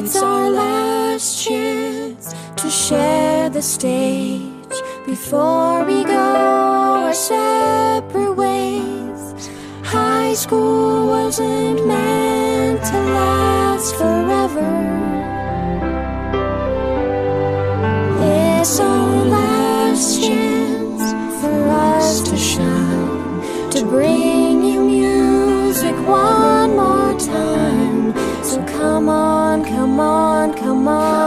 It's our last chance to share the stage before we go our separate ways. High school wasn't meant to last forever. It's our last chance for us to shine, to bring. come on.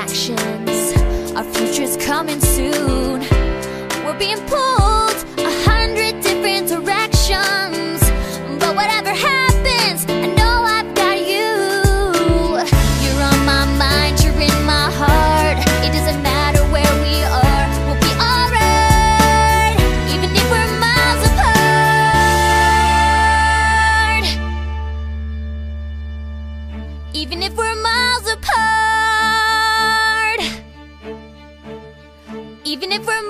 Our future's coming soon. We're being pulled a hundred different directions. But whatever happens, I know I've got you. You're on my mind, you're in my heart. It doesn't matter where we are We'll be alright, even if we're miles apart. Even if we're miles apart. If we're.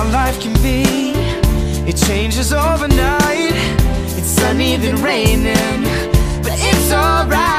how life can be. It changes overnight. It's sunny then raining But it's alright.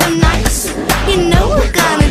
nice. You know we're gonna.